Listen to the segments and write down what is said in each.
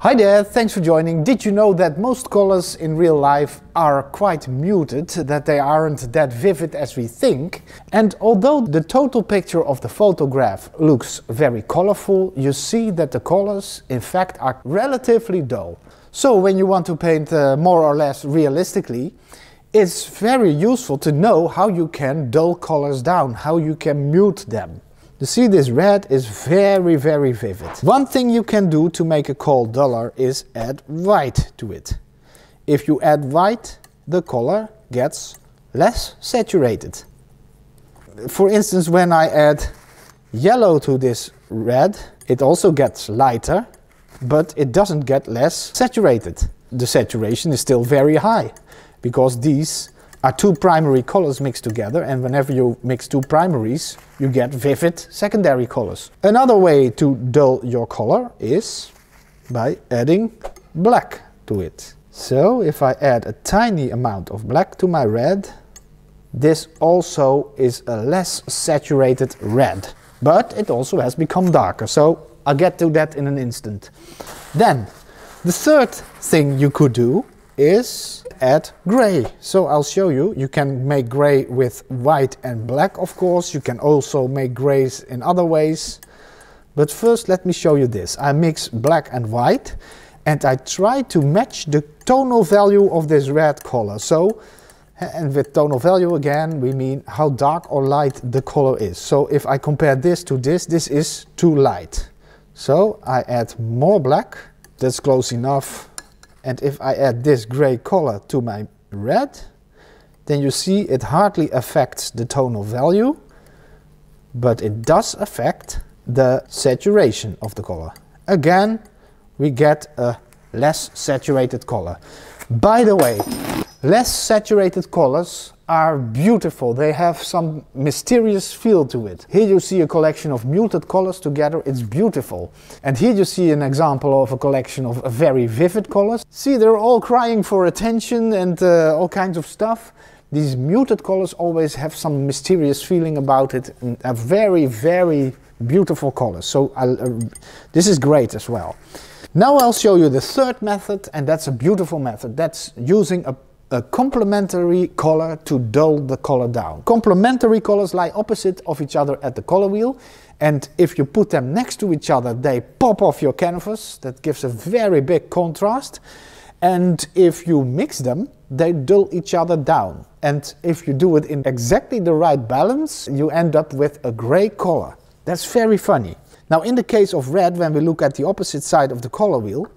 Hi there, thanks for joining. Did you know that most colors in real life are quite muted, that they aren't that vivid as we think? And although the total picture of the photograph looks very colorful, you see that the colors in fact are relatively dull. So when you want to paint uh, more or less realistically, it's very useful to know how you can dull colors down, how you can mute them. You see this red is very, very vivid. One thing you can do to make a color duller is add white to it. If you add white, the color gets less saturated. For instance, when I add yellow to this red, it also gets lighter, but it doesn't get less saturated. The saturation is still very high because these are two primary colors mixed together and whenever you mix two primaries you get vivid secondary colors. Another way to dull your color is by adding black to it. So if I add a tiny amount of black to my red this also is a less saturated red but it also has become darker so I'll get to that in an instant. Then the third thing you could do is add gray. So I'll show you. You can make gray with white and black, of course. You can also make grays in other ways. But first let me show you this. I mix black and white and I try to match the tonal value of this red color. So, and with tonal value again, we mean how dark or light the color is. So if I compare this to this, this is too light. So I add more black, that's close enough and if I add this gray color to my red, then you see it hardly affects the tonal value, but it does affect the saturation of the color. Again, we get a less saturated color. By the way, less saturated colors are beautiful. They have some mysterious feel to it. Here you see a collection of muted colors together. It's beautiful. And here you see an example of a collection of very vivid colors. See, they're all crying for attention and uh, all kinds of stuff. These muted colors always have some mysterious feeling about it and very, very beautiful colors. So uh, this is great as well. Now I'll show you the third method and that's a beautiful method. That's using a a complementary color to dull the color down. Complementary colors lie opposite of each other at the color wheel and if you put them next to each other they pop off your canvas. That gives a very big contrast and if you mix them they dull each other down and if you do it in exactly the right balance you end up with a gray color. That's very funny. Now in the case of red when we look at the opposite side of the color wheel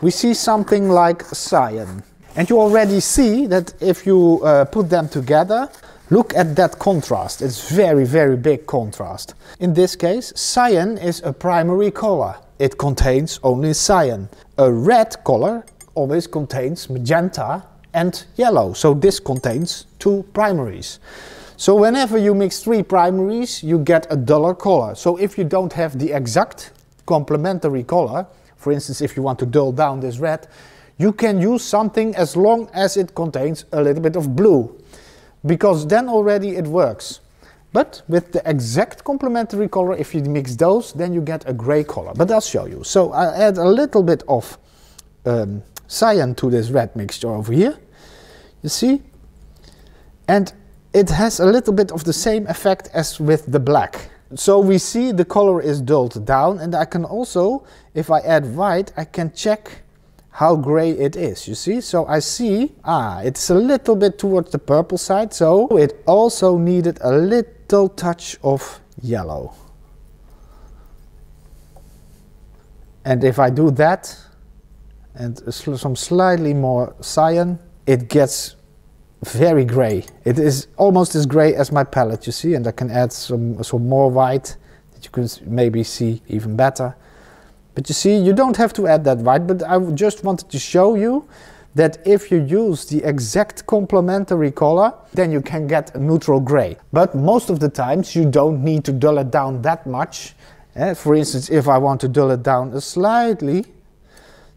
we see something like cyan. And you already see that if you uh, put them together, look at that contrast. It's very, very big contrast. In this case, cyan is a primary color. It contains only cyan. A red color always contains magenta and yellow. So this contains two primaries. So whenever you mix three primaries, you get a duller color. So if you don't have the exact complementary color, for instance, if you want to dull down this red, you can use something as long as it contains a little bit of blue because then already it works. But with the exact complementary color, if you mix those, then you get a gray color. But I'll show you. So I add a little bit of um, cyan to this red mixture over here. You see? And it has a little bit of the same effect as with the black. So we see the color is dulled down and I can also, if I add white, I can check how gray it is, you see? So I see, ah, it's a little bit towards the purple side, so it also needed a little touch of yellow. And if I do that, and some slightly more cyan, it gets very gray. It is almost as gray as my palette, you see, and I can add some, some more white that you can maybe see even better. But you see, you don't have to add that white, but I just wanted to show you that if you use the exact complementary color, then you can get a neutral gray. But most of the times you don't need to dull it down that much. Uh, for instance, if I want to dull it down slightly,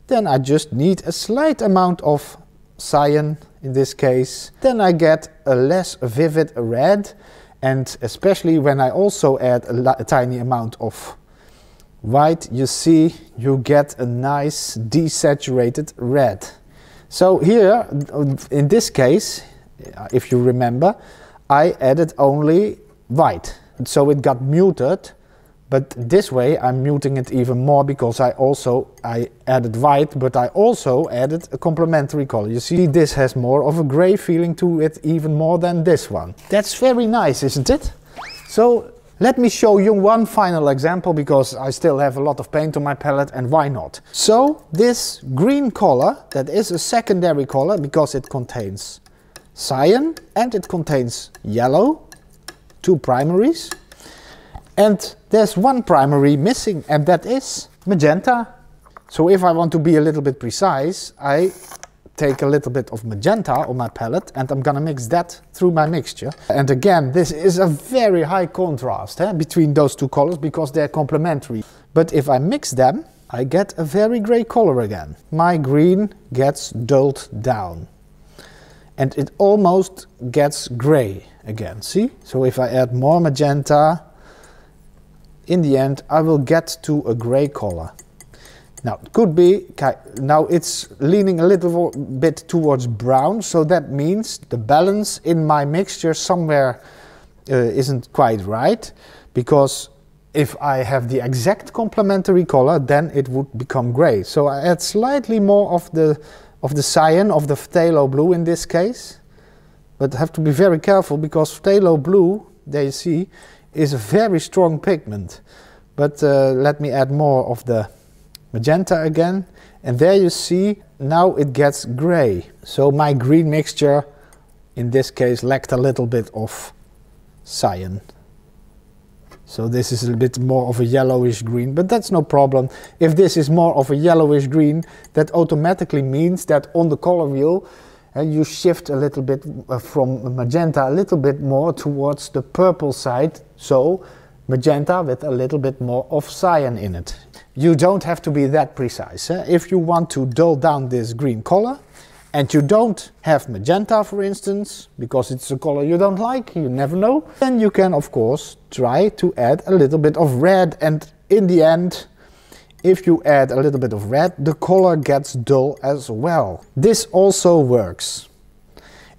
then I just need a slight amount of cyan in this case. Then I get a less vivid red and especially when I also add a, a tiny amount of white, you see you get a nice desaturated red. So here, in this case, uh, if you remember, I added only white. So it got muted, but this way I'm muting it even more because I also I added white, but I also added a complementary color. You see this has more of a gray feeling to it even more than this one. That's very nice, isn't it? So let me show you one final example because I still have a lot of paint on my palette and why not. So this green color that is a secondary color because it contains cyan and it contains yellow, two primaries. And there's one primary missing and that is magenta. So if I want to be a little bit precise, I take a little bit of magenta on my palette and I'm gonna mix that through my mixture. And again, this is a very high contrast eh, between those two colors because they're complementary. But if I mix them, I get a very gray color again. My green gets dulled down. And it almost gets gray again, see? So if I add more magenta, in the end I will get to a gray color. Now it could be, now it's leaning a little bit towards brown, so that means the balance in my mixture somewhere uh, isn't quite right, because if I have the exact complementary color, then it would become gray. So I add slightly more of the, of the cyan, of the phthalo blue in this case, but have to be very careful because phthalo blue, there you see, is a very strong pigment. But uh, let me add more of the magenta again. And there you see, now it gets gray. So my green mixture, in this case, lacked a little bit of cyan. So this is a bit more of a yellowish green, but that's no problem. If this is more of a yellowish green, that automatically means that on the color wheel, uh, you shift a little bit uh, from magenta a little bit more towards the purple side. So magenta with a little bit more of cyan in it. You don't have to be that precise. Eh? If you want to dull down this green color and you don't have magenta for instance, because it's a color you don't like, you never know, then you can of course try to add a little bit of red and in the end if you add a little bit of red, the color gets dull as well. This also works.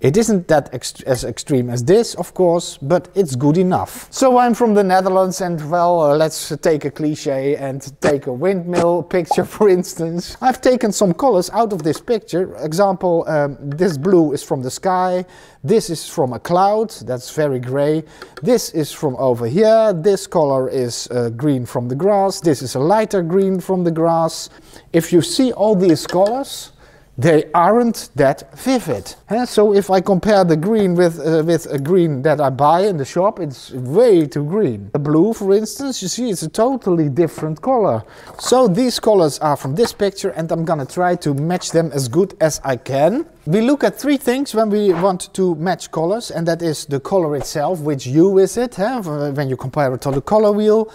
It isn't that ext as extreme as this, of course, but it's good enough. So I'm from the Netherlands and well, uh, let's take a cliche and take a windmill picture for instance. I've taken some colors out of this picture. Example, um, this blue is from the sky, this is from a cloud, that's very gray. This is from over here, this color is uh, green from the grass, this is a lighter green from the grass. If you see all these colors, they aren't that vivid. So if I compare the green with, uh, with a green that I buy in the shop, it's way too green. The blue, for instance, you see it's a totally different color. So these colors are from this picture and I'm gonna try to match them as good as I can. We look at three things when we want to match colors and that is the color itself, which hue is it, huh? when you compare it to the color wheel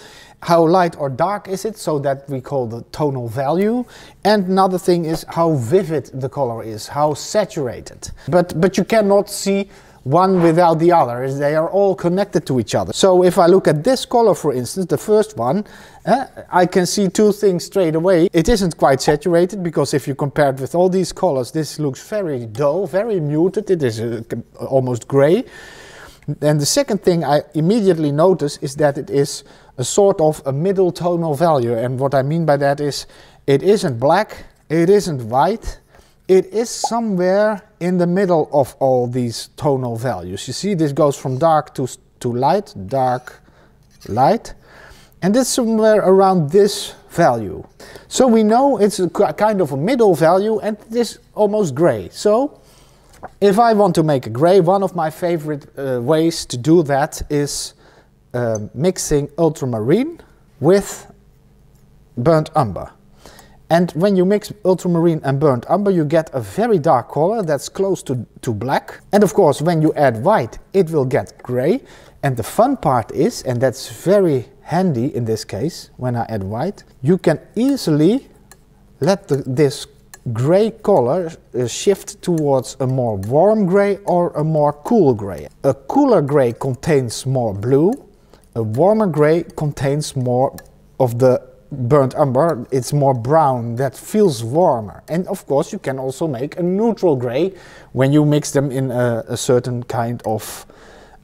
how light or dark is it, so that we call the tonal value. And another thing is how vivid the color is, how saturated. But, but you cannot see one without the other, they are all connected to each other. So if I look at this color for instance, the first one, uh, I can see two things straight away. It isn't quite saturated because if you compare it with all these colors, this looks very dull, very muted, it is uh, almost gray. And the second thing I immediately notice is that it is a sort of a middle tonal value. And what I mean by that is it isn't black, it isn't white, it is somewhere in the middle of all these tonal values. You see, this goes from dark to, to light, dark, light, and it's somewhere around this value. So we know it's a kind of a middle value and it is almost gray. So if I want to make a gray, one of my favorite uh, ways to do that is uh, mixing ultramarine with burnt umber. And when you mix ultramarine and burnt umber, you get a very dark color that's close to, to black. And of course, when you add white, it will get gray. And the fun part is, and that's very handy in this case, when I add white, you can easily let the, this gray color uh, shift towards a more warm gray or a more cool gray. A cooler gray contains more blue, a warmer gray contains more of the burnt umber, it's more brown, that feels warmer. And of course you can also make a neutral gray when you mix them in a, a certain kind of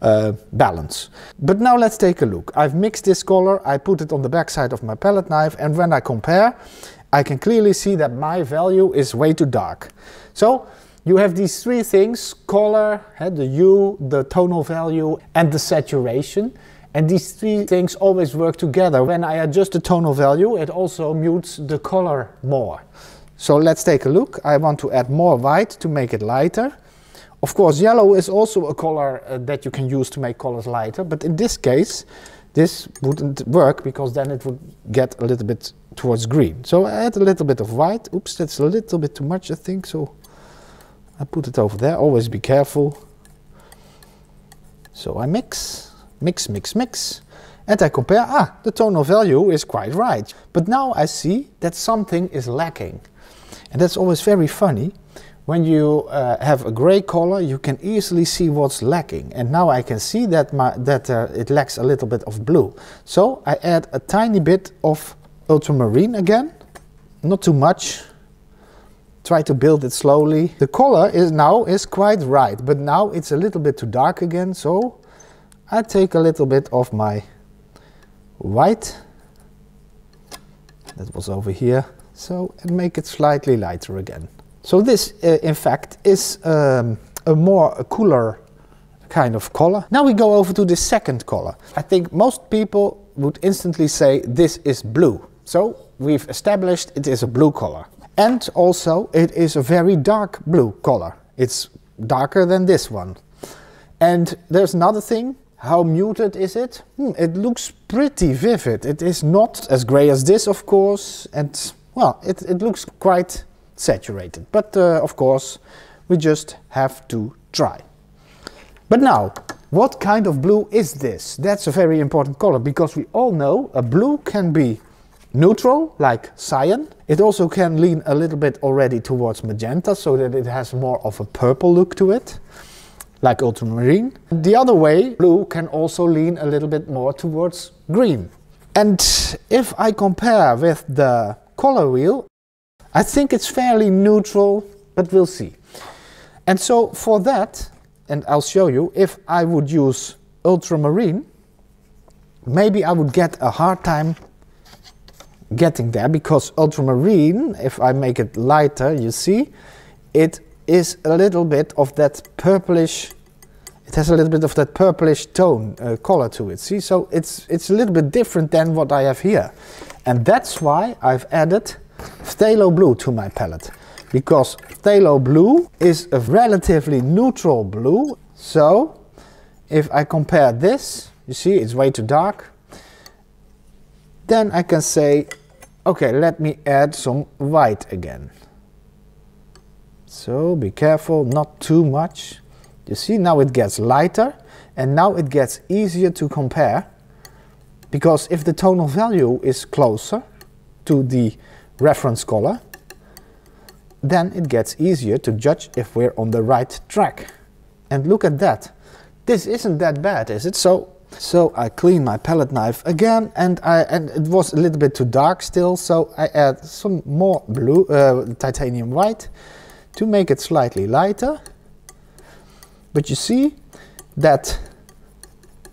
uh, balance. But now let's take a look. I've mixed this color, I put it on the back side of my palette knife and when I compare I can clearly see that my value is way too dark. So you have these three things, color, the hue, the tonal value and the saturation. And these three things always work together. When I adjust the tonal value, it also mutes the color more. So let's take a look. I want to add more white to make it lighter. Of course, yellow is also a color uh, that you can use to make colors lighter, but in this case, this wouldn't work because then it would get a little bit towards green. So I add a little bit of white. Oops, that's a little bit too much, I think. So I put it over there. Always be careful. So I mix, mix, mix, mix. And I compare, ah, the tonal value is quite right. But now I see that something is lacking. And that's always very funny. When you uh, have a gray color, you can easily see what's lacking. And now I can see that, my, that uh, it lacks a little bit of blue. So I add a tiny bit of ultramarine again, not too much. Try to build it slowly. The color is now is quite right, but now it's a little bit too dark again, so I take a little bit of my white, that was over here, so and make it slightly lighter again. So this, uh, in fact, is um, a more a cooler kind of color. Now we go over to the second color. I think most people would instantly say this is blue. So we've established it is a blue color. And also it is a very dark blue color. It's darker than this one. And there's another thing. How muted is it? Hmm, it looks pretty vivid. It is not as gray as this, of course. And well, it, it looks quite saturated. But uh, of course, we just have to try. But now, what kind of blue is this? That's a very important color because we all know a blue can be neutral, like cyan. It also can lean a little bit already towards magenta, so that it has more of a purple look to it, like ultramarine. The other way, blue can also lean a little bit more towards green. And if I compare with the color wheel, I think it's fairly neutral, but we'll see. And so for that, and I'll show you, if I would use ultramarine, maybe I would get a hard time getting there because ultramarine, if I make it lighter, you see, it is a little bit of that purplish, it has a little bit of that purplish tone, uh, color to it, see? So it's, it's a little bit different than what I have here. And that's why I've added phthalo blue to my palette. Because phthalo blue is a relatively neutral blue. So if I compare this, you see it's way too dark. Then I can say Okay, let me add some white again. So be careful, not too much. You see, now it gets lighter and now it gets easier to compare because if the tonal value is closer to the reference color, then it gets easier to judge if we're on the right track. And look at that. This isn't that bad, is it? So so I clean my palette knife again and, I, and it was a little bit too dark still so I add some more blue uh, titanium white to make it slightly lighter. But you see that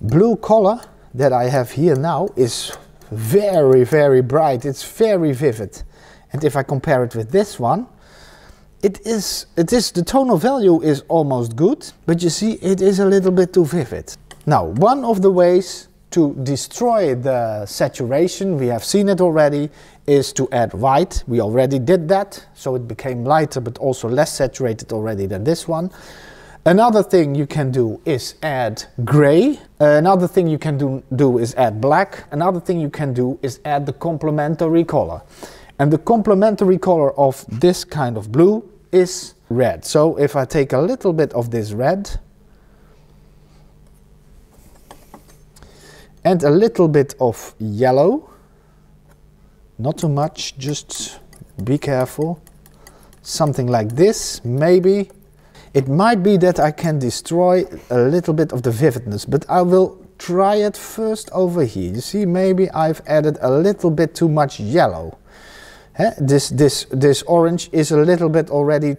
blue color that I have here now is very very bright, it's very vivid. And if I compare it with this one, it is, it is, the tonal value is almost good, but you see it is a little bit too vivid. Now, one of the ways to destroy the saturation, we have seen it already, is to add white. We already did that, so it became lighter but also less saturated already than this one. Another thing you can do is add gray. another thing you can do, do is add black. Another thing you can do is add the complementary color. And the complementary color of this kind of blue is red. So if I take a little bit of this red, and a little bit of yellow not too much just be careful something like this maybe it might be that I can destroy a little bit of the vividness but I will try it first over here. You see, maybe I've added a little bit too much yellow. This, this, this orange is a little bit already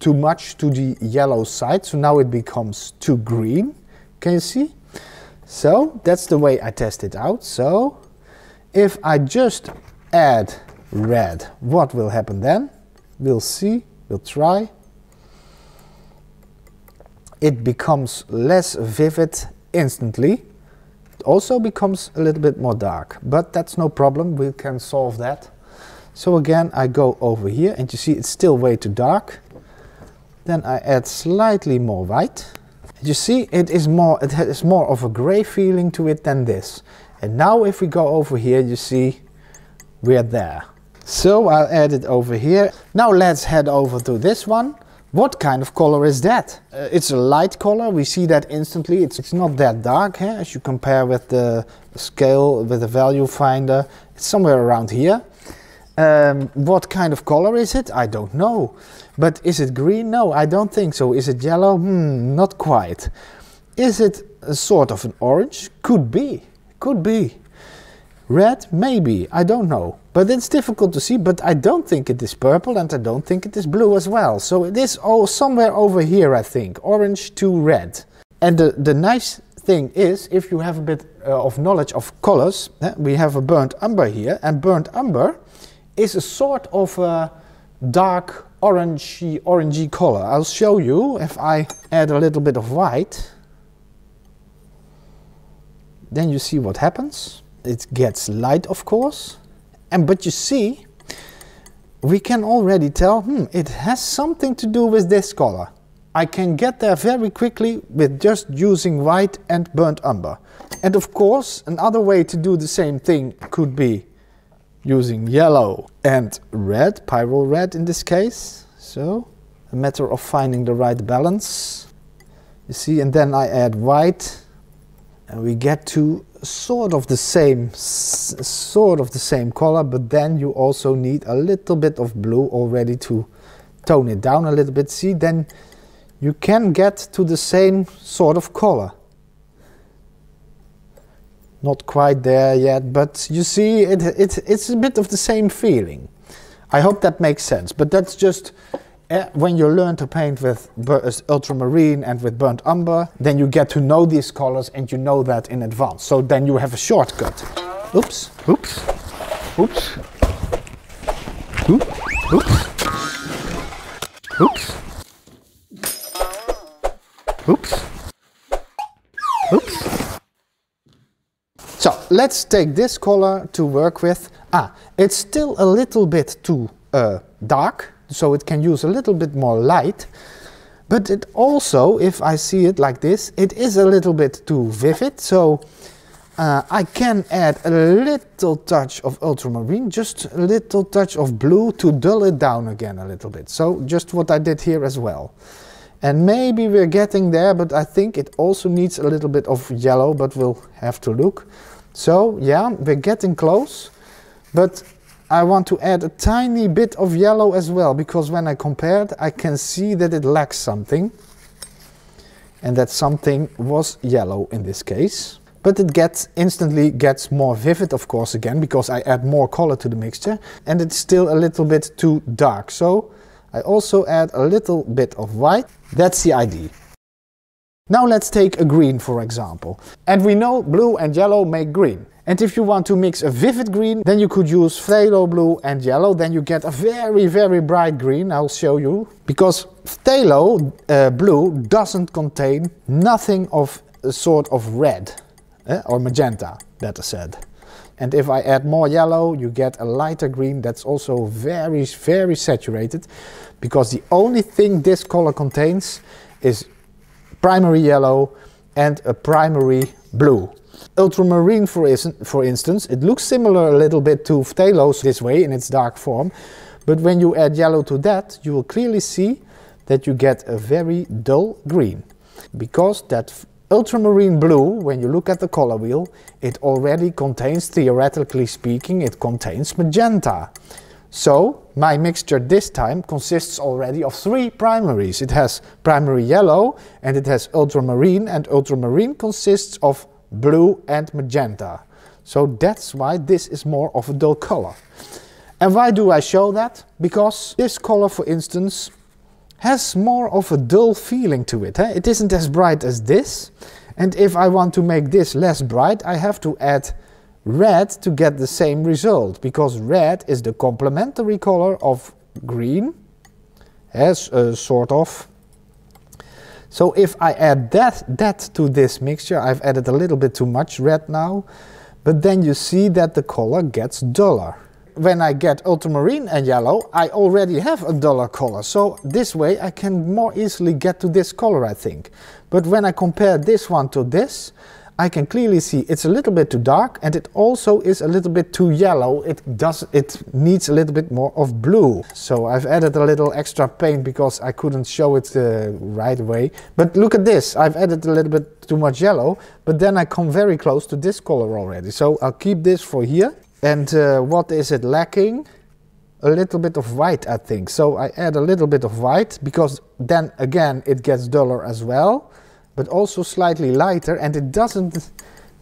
too much to the yellow side, so now it becomes too green. Can you see? So that's the way I test it out. So if I just add red, what will happen then? We'll see, we'll try. It becomes less vivid instantly. It also becomes a little bit more dark, but that's no problem, we can solve that. So again, I go over here and you see it's still way too dark. Then I add slightly more white. You see, it is more, it has more of a gray feeling to it than this. And now if we go over here, you see, we're there. So I'll add it over here. Now let's head over to this one. What kind of color is that? Uh, it's a light color, we see that instantly. It's, it's not that dark eh? as you compare with the scale, with the value finder. It's somewhere around here. Um, what kind of color is it? I don't know. But is it green? No, I don't think so. Is it yellow? Hmm, not quite. Is it a sort of an orange? Could be. Could be. Red? Maybe. I don't know. But it's difficult to see, but I don't think it is purple and I don't think it is blue as well. So it is all somewhere over here, I think. Orange to red. And the, the nice thing is, if you have a bit uh, of knowledge of colors, eh, we have a burnt umber here, and burnt umber is a sort of a dark orangey, orangey color. I'll show you if I add a little bit of white. Then you see what happens. It gets light, of course. And but you see, we can already tell, hmm, it has something to do with this color. I can get there very quickly with just using white and burnt umber. And of course, another way to do the same thing could be using yellow and red, pyrrole red in this case. So a matter of finding the right balance. You see, and then I add white and we get to sort of the same sort of the same color but then you also need a little bit of blue already to tone it down a little bit see then you can get to the same sort of color not quite there yet, but you see, it, it, it's a bit of the same feeling. I hope that makes sense, but that's just uh, when you learn to paint with ultramarine and with burnt umber, then you get to know these colors and you know that in advance. So then you have a shortcut. Oops, oops, oops, oops, oops, oops, oops, oops. Let's take this color to work with. Ah, it's still a little bit too uh, dark, so it can use a little bit more light. But it also, if I see it like this, it is a little bit too vivid. So uh, I can add a little touch of ultramarine, just a little touch of blue to dull it down again a little bit. So just what I did here as well. And maybe we're getting there, but I think it also needs a little bit of yellow, but we'll have to look. So yeah, we're getting close, but I want to add a tiny bit of yellow as well, because when I compare it, I can see that it lacks something. And that something was yellow in this case. But it gets instantly gets more vivid, of course, again, because I add more color to the mixture. And it's still a little bit too dark. So I also add a little bit of white. That's the idea. Now let's take a green for example. And we know blue and yellow make green. And if you want to mix a vivid green, then you could use phthalo blue and yellow. Then you get a very, very bright green. I'll show you. Because phthalo uh, blue doesn't contain nothing of a sort of red eh, or magenta, better said. And if I add more yellow, you get a lighter green that's also very, very saturated. Because the only thing this color contains is primary yellow and a primary blue. Ultramarine, for, for instance, it looks similar a little bit to phthalo this way in its dark form, but when you add yellow to that, you will clearly see that you get a very dull green. Because that ultramarine blue, when you look at the color wheel, it already contains, theoretically speaking, it contains magenta. So my mixture this time consists already of three primaries. It has primary yellow and it has ultramarine and ultramarine consists of blue and magenta. So that's why this is more of a dull color. And why do I show that? Because this color, for instance, has more of a dull feeling to it. Eh? It isn't as bright as this. And if I want to make this less bright, I have to add red to get the same result. Because red is the complementary color of green, eh, as a uh, sort of. So if I add that, that to this mixture, I've added a little bit too much red now, but then you see that the color gets duller. When I get ultramarine and yellow, I already have a duller color. So this way I can more easily get to this color, I think. But when I compare this one to this, I can clearly see it's a little bit too dark and it also is a little bit too yellow. It does it needs a little bit more of blue. So I've added a little extra paint because I couldn't show it the right way. But look at this, I've added a little bit too much yellow, but then I come very close to this color already. So I'll keep this for here. And uh, what is it lacking? A little bit of white, I think. So I add a little bit of white because then again it gets duller as well but also slightly lighter and it doesn't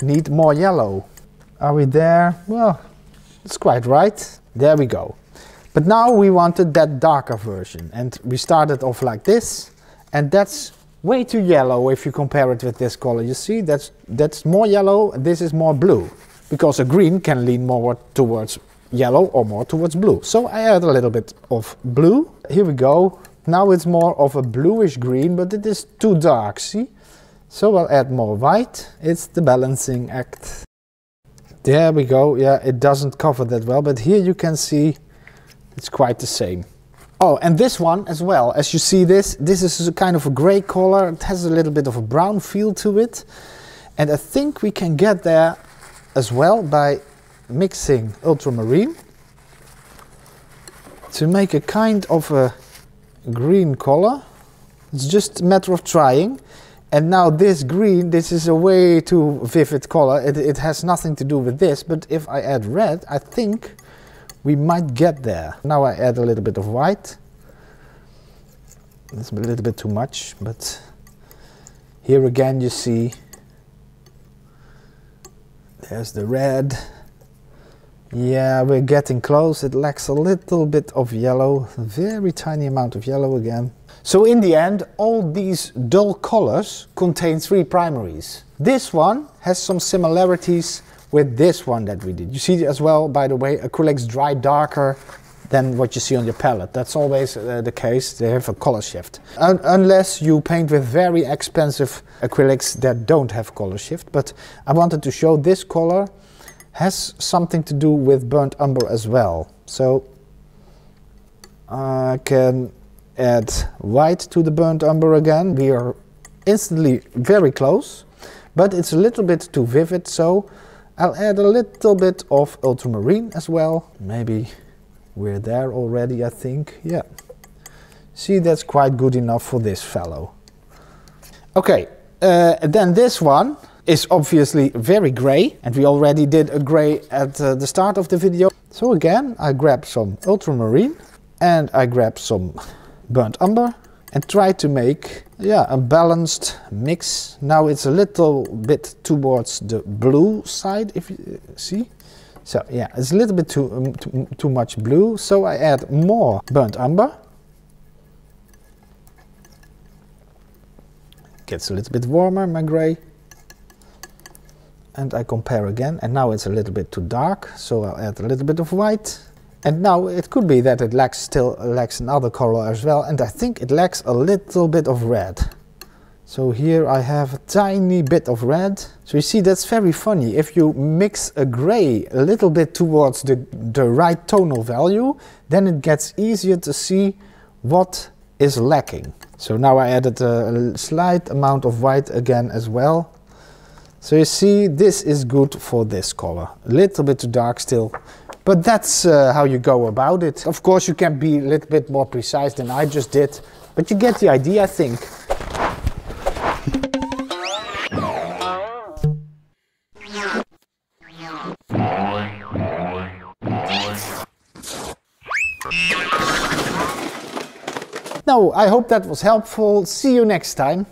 need more yellow. Are we there? Well, it's quite right. There we go. But now we wanted that darker version and we started off like this and that's way too yellow if you compare it with this color. You see, that's, that's more yellow, this is more blue because a green can lean more towards yellow or more towards blue. So I add a little bit of blue. Here we go. Now it's more of a bluish green, but it is too dark, see? So I'll add more white. It's the balancing act. There we go. Yeah, it doesn't cover that well, but here you can see it's quite the same. Oh, and this one as well. As you see this, this is a kind of a gray color. It has a little bit of a brown feel to it. And I think we can get there as well by mixing ultramarine to make a kind of a green color. It's just a matter of trying. And now this green, this is a way too vivid color. It, it has nothing to do with this, but if I add red, I think we might get there. Now I add a little bit of white. It's a little bit too much, but here again you see there's the red. Yeah, we're getting close. It lacks a little bit of yellow, very tiny amount of yellow again. So in the end, all these dull colors contain three primaries. This one has some similarities with this one that we did. You see as well, by the way, acrylics dry darker than what you see on your palette. That's always uh, the case, they have a color shift. Un unless you paint with very expensive acrylics that don't have color shift. But I wanted to show this color has something to do with burnt umber as well. So I can add white to the burnt umber again. We are instantly very close, but it's a little bit too vivid, so I'll add a little bit of ultramarine as well. Maybe we're there already, I think. Yeah. See, that's quite good enough for this fellow. Okay, uh, then this one is obviously very gray, and we already did a gray at uh, the start of the video. So again, I grab some ultramarine, and I grab some burnt umber and try to make yeah a balanced mix. Now it's a little bit towards the blue side if you see? So yeah it's a little bit too, um, too, too much blue. So I add more burnt umber gets a little bit warmer my gray and I compare again and now it's a little bit too dark so I'll add a little bit of white and now it could be that it lacks still lacks another color as well and I think it lacks a little bit of red. So here I have a tiny bit of red. So you see that's very funny. If you mix a gray a little bit towards the, the right tonal value, then it gets easier to see what is lacking. So now I added a slight amount of white again as well. So you see this is good for this color. A little bit too dark still. But that's uh, how you go about it. Of course, you can be a little bit more precise than I just did, but you get the idea, I think. Now, I hope that was helpful. See you next time.